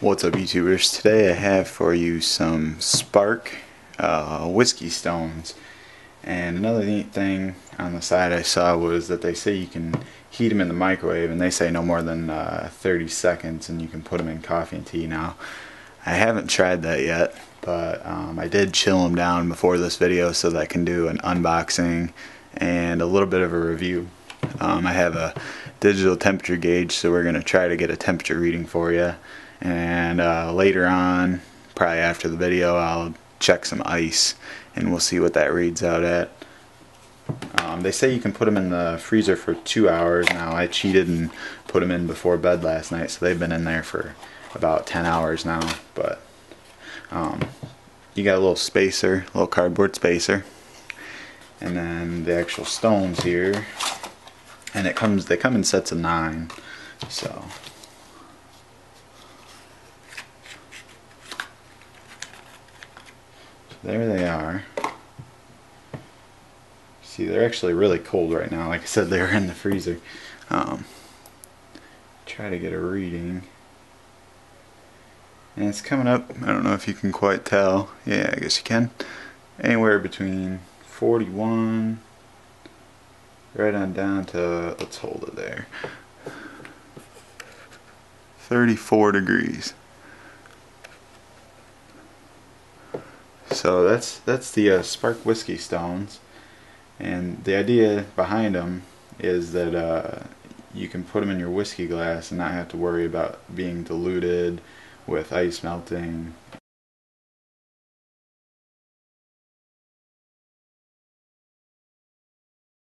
What's up YouTubers? Today I have for you some SPARQ uh, whiskey stones and another neat thing on the side I saw was that they say you can heat them in the microwave and they say no more than uh, 30 seconds and you can put them in coffee and tea now. I haven't tried that yet but um, I did chill them down before this video so that I can do an unboxing and a little bit of a review. Um, I have a digital temperature gauge so we're going to try to get a temperature reading for you and uh, later on probably after the video I'll check some ice and we'll see what that reads out at. Um, they say you can put them in the freezer for two hours. Now I cheated and put them in before bed last night so they've been in there for about 10 hours now but um, you got a little spacer a little cardboard spacer. And then the actual stones here and it comes they come in sets of nine so there they are. See, they're actually really cold right now. Like I said, they are in the freezer. Um, try to get a reading. And it's coming up, I don't know if you can quite tell. Yeah, I guess you can. Anywhere between 41 right on down to, let's hold it there, 34 degrees. So that's that's the uh, SPARQ Whiskey Stones, and the idea behind them is that uh, you can put them in your whiskey glass and not have to worry about being diluted with ice melting